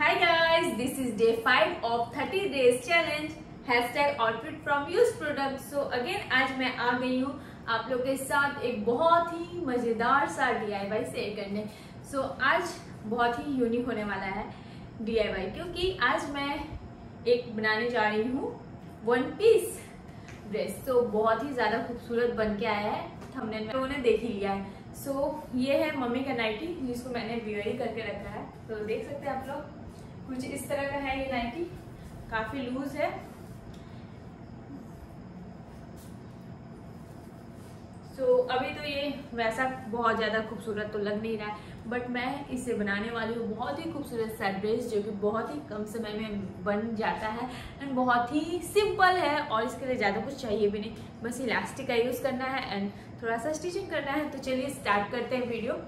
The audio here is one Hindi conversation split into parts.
Hi guys, this is day 5 of 30 days challenge. Hashtag outfit from used product. So again आज मैं आ गई हूँ आप लोग के साथ एक बहुत ही मज़ेदार सा DIY शेयर करने। सो so, आज बहुत ही यूनिक होने वाला है DIY क्योंकि आज मैं एक बनाने जा रही हूँ वन पीस ड्रेस तो बहुत ही ज़्यादा खूबसूरत बन के आया है। हमने लोगों देख ही लिया है। सो so, ये है मम्मी का नाइटी जिसको मैंने वियरी करके रखा है। तो देख सकते हैं आप लोग कुछ इस तरह का है ये नाइटी। काफ़ी लूज है। सो so, अभी तो ये वैसा बहुत ज़्यादा खूबसूरत तो लग नहीं रहा है बट मैं इसे बनाने वाली हूँ। बहुत ही खूबसूरत सा ड्रेस जो कि बहुत ही कम समय में बन जाता है एंड बहुत ही सिंपल है और इसके लिए ज़्यादा कुछ चाहिए भी नहीं। बस इलास्टिक का यूज़ करना है एंड थोड़ा सा स्टिचिंग करना है। तो चलिए स्टार्ट करते हैं वीडियो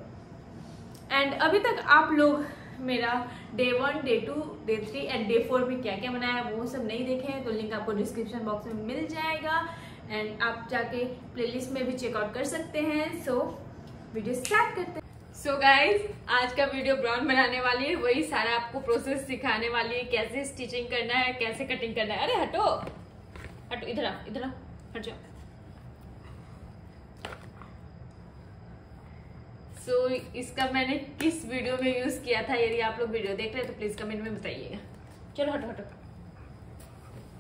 एंड अभी तक आप लोग मेरा day one day two day three and day four में क्या क्या बनाया है वो सब नहीं देखे हैं तो लिंक आपको डिस्क्रिप्शन बॉक्स में मिल जाएगा। एंड आप जाके प्लेलिस्ट में भी चेकआउट कर सकते हैं. सो वीडियो स्टार्ट करते हैं. सो so गाइज़ आज का वीडियो ब्राउन बनाने वाली है. वही सारा आपको प्रोसेस सिखाने वाली है. कैसे स्टिचिंग करना है कैसे कटिंग करना है. अरे हटो. हटो इधर आ इधर आ. हट जाओ. सो so, इसका मैंने किस वीडियो में यूज़ किया था यदि आप लोग वीडियो देख रहे हैं तो प्लीज़ कमेंट में बताइएगा. चलो हटो हटो.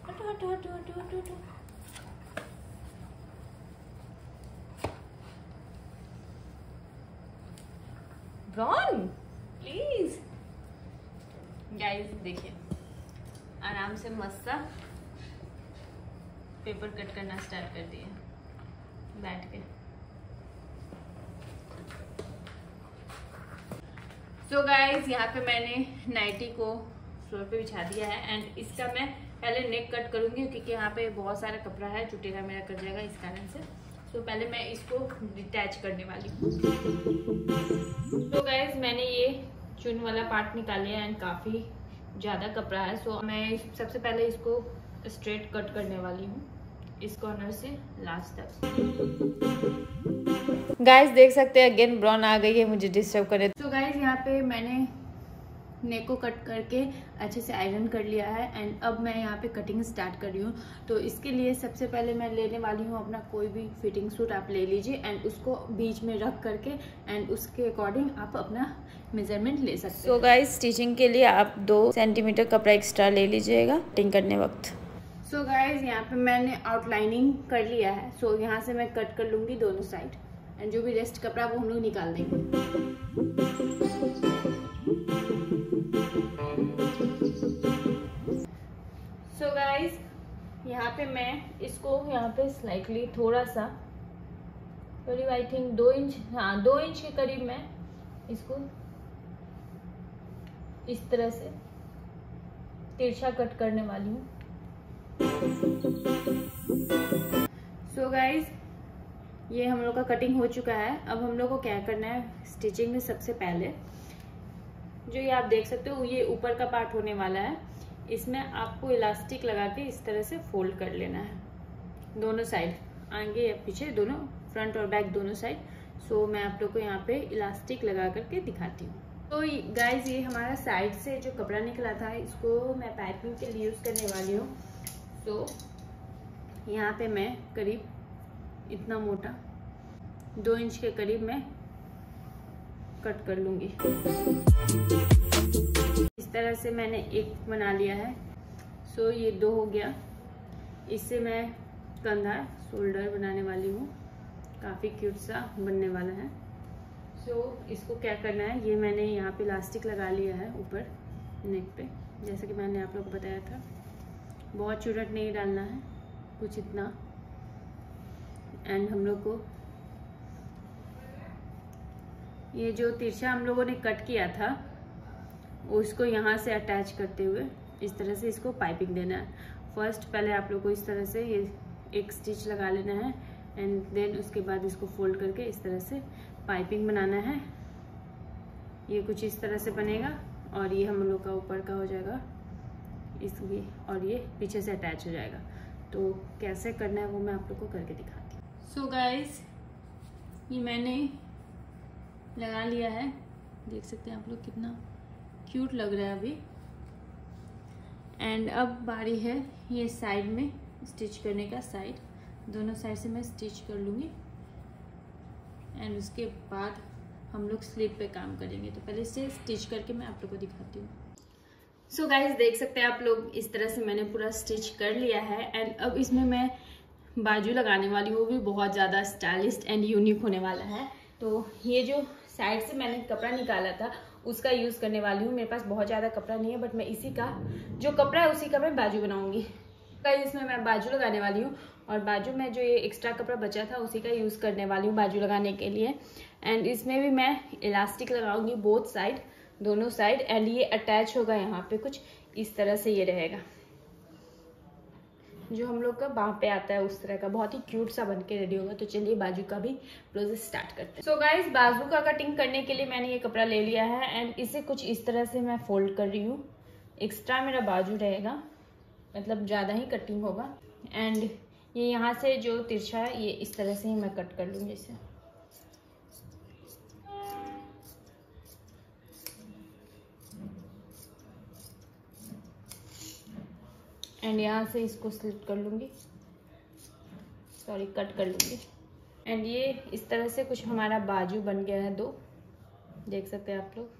हटो हटो हटो हटो हटो हटो. ब्राउन प्लीज़ गाइस देखिए, आराम से मस्त पेपर कट करना स्टार्ट कर दिए। बैठ के। सो गाइस यहाँ पे मैंने नाइटी को फ्लोर पे बिछा दिया है एंड इसका मैं पहले नेक कट करूँगी क्योंकि यहाँ पे बहुत सारा कपड़ा है टेढ़ा मेरा कर जाएगा इस कारण से। तो पहले मैं इसको डिटैच करने वाली हूँ। तो गैस मैंने ये चुन वाला पार्ट निकाल लिया एंड काफ़ी ज़्यादा कपड़ा है सो मैं सबसे पहले इसको स्ट्रेट कट करने वाली हूँ इस कॉर्नर से लास्ट तक। गाइस देख सकते हैं अगेन ब्राउन आ गई है मुझे डिस्टर्ब करे तो गाइस यहाँ पे मैंने नेक को कट करके अच्छे से आयरन कर लिया है एंड अब मैं यहाँ पे कटिंग स्टार्ट कर रही हूँ। तो इसके लिए सबसे पहले मैं लेने वाली हूँ अपना कोई भी फिटिंग सूट आप ले लीजिए एंड उसको बीच में रख करके एंड उसके अकॉर्डिंग आप अपना मेज़रमेंट ले सकते हैं। सो गाइस स्टिचिंग के लिए आप दो सेंटीमीटर कपड़ा एक्स्ट्रा ले लीजिएगा कटिंग करने वक्त। सो so गाइज़ यहाँ पे मैंने आउटलाइनिंग कर लिया है। सो so यहाँ से मैं कट कर लूँगी दोनों साइड एंड जो भी रेस्ट कपड़ा वो हम लोग निकाल देंगे। पे मैं इसको यहाँ पे स्लाइटली थोड़ा सा करीब आई थिंक दो इंच हाँ दो इंच के करीब मैं इसको इस तरह से तिरछा कट करने वाली हूँ। सो गाइज़ ये हम लोग का कटिंग हो चुका है। अब हम लोग को क्या करना है? स्टिचिंग में सबसे पहले, जो ये आप देख सकते हो, ये ऊपर का पार्ट होने वाला है। इसमें आपको इलास्टिक लगा के इस तरह से फोल्ड कर लेना है। दोनों साइड, आगे या पीछे, दोनों, फ्रंट और बैक दोनों साइड। सो मैं आप लोग को यहाँ पे इलास्टिक लगा करके दिखाती हूँ। तो गाइज़ ये हमारा साइड से जो कपड़ा निकला था, इसको मैं पाइपिंग के लिए यूज़ करने वाली हूँ। तो यहाँ पे मैं करीब इतना मोटा, दो इंच के करीब मैं कट कर लूँगी। तरह से मैंने एक बना लिया है। सो ये दो हो गया। इससे मैं कंधा, शोल्डर बनाने वाली हूँ। काफ़ी क्यूट सा बनने वाला है। सो इसको क्या करना है? ये मैंने यहाँ पे इलास्टिक लगा लिया है ऊपर नेक पे। जैसे कि मैंने आप लोग को बताया था। बहुत चूरट नहीं डालना है, कुछ इतना। एंड हम लोग को ये जो तिरछा हम लोगों ने कट किया था उसको यहाँ से अटैच करते हुए इस तरह से इसको पाइपिंग देना है। फ़र्स्ट पहले आप लोग को इस तरह से ये एक स्टिच लगा लेना है एंड देन उसके बाद इसको फोल्ड करके इस तरह से पाइपिंग बनाना है। ये कुछ इस तरह से बनेगा और ये हम लोग का ऊपर का हो जाएगा। इसलिए और ये पीछे से अटैच हो जाएगा। तो कैसे करना है वो मैं आप लोग को करके दिखाती हूँ। सो गाइज़ ये मैंने लगा लिया है। देख सकते हैं आप लोग कितना क्यूट लग रहा है अभी। एंड अब बारी है ये साइड में स्टिच करने का साइड दोनों साइड से मैं स्टिच कर लूँगी। एंड उसके बाद हम लोग स्लीप पे काम करेंगे। तो पहले से स्टिच करके मैं आप लोग को दिखाती हूँ। सो गाइज़ देख सकते हैं आप लोग इस तरह से मैंने पूरा स्टिच कर लिया है। एंड अब इसमें मैं बाजू लगाने वाली हूँ। भी बहुत ज़्यादा स्टाइलिस्ट एंड यूनिक होने वाला है। तो ये जो साइड से मैंने कपड़ा निकाला था उसका यूज़ करने वाली हूँ। मेरे पास बहुत ज़्यादा कपड़ा नहीं है बट मैं इसी का, जो कपड़ा है उसी का मैं बाजू बनाऊँगी। इसमें मैं बाजू लगाने वाली हूँ और बाजू में जो ये एक्स्ट्रा कपड़ा बचा था, उसी का यूज़ करने वाली हूँ बाजू लगाने के लिए। एंड इसमें भी मैं इलास्टिक लगाऊँगी बोथ साइड दोनों साइड एंड ये अटैच होगा यहाँ पे कुछ इस तरह से ये रहेगा। जो हम लोग का बाह पे आता है, उस तरह का बहुत ही क्यूट सा बन के रेडी होगा। तो चलिए, बाजू का भी प्रोसेस स्टार्ट करते हैं। सो गाइज़ बाजू का कटिंग करने के लिए मैंने ये कपड़ा ले लिया है एंड इसे कुछ इस तरह से मैं फोल्ड कर रही हूँ। एक्स्ट्रा मेरा बाजू रहेगा मतलब ज़्यादा ही कटिंग होगा। एंड ये यहाँ से जो तिरछा है, ये इस तरह से ही मैं कट कर लूँगी इसे। एंड यहाँ से इसको स्लिट कर लूँगी। सॉरी कट कर लूँगी। एंड ये इस तरह से कुछ हमारा बाजू बन गया है दो। देख सकते हैं आप लोग।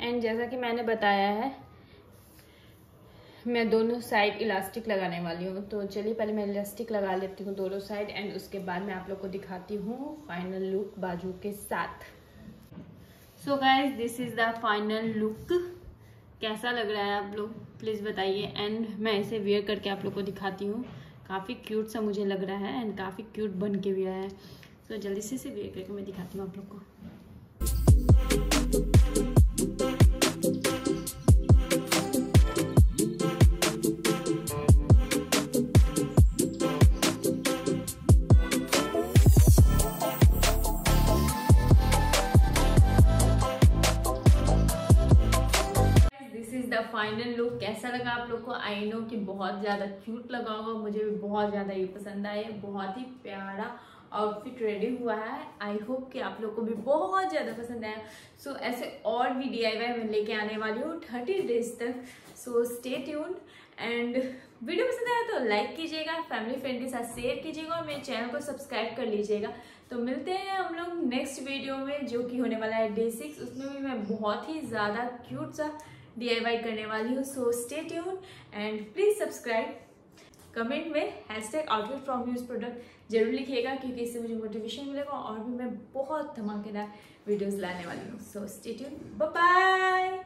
एंड जैसा कि मैंने बताया है, मैं दोनों साइड इलास्टिक लगाने वाली हूँ। तो चलिए पहले मैं इलास्टिक लगा लेती हूँ दोनों साइड एंड उसके बाद मैं आप लोग को दिखाती हूँ फाइनल लुक बाजू के साथ। So guys this is the final look कैसा लग रहा है आप लोग? प्लीज़ बताइए. एंड मैं इसे वेयर करके आप लोग को दिखाती हूँ. काफ़ी क्यूट सा मुझे लग रहा है एंड काफ़ी क्यूट बन के भी आया है. सो so, जल्दी से इसे वेयर करके मैं दिखाती हूँ आप लोग को. फाइनल लुक कैसा लगा आप लोग को? आई नो कि बहुत ज़्यादा क्यूट लगा होगा मुझे भी बहुत ज़्यादा ये पसंद आया बहुत ही प्यारा आउटफिट रेडी हुआ है। आई होप कि आप लोग को भी बहुत ज़्यादा पसंद आया। सो so, ऐसे और भी डी आई मैं लेके आने वाली हूँ थर्टी डेज़ तक। So stay tune and video पसंद आया तो लाइक कीजिएगा फैमिली फ्रेंड के साथ शेयर कीजिएगा और मेरे चैनल को सब्सक्राइब कर लीजिएगा। तो मिलते हैं हम लोग नेक्स्ट वीडियो में जो कि होने वाला है डे सिक्स उसमें भी मैं बहुत ही ज़्यादा क्यूट सा डीआईवाई करने वाली हूँ so stay tune and please subscribe comment में hashtag outlet from use product ज़रूर लिखिएगा, क्योंकि इससे मुझे मोटिवेशन मिलेगा और भी मैं बहुत धमाकेदार वीडियोस लाने वाली हूँ. So stay tune bye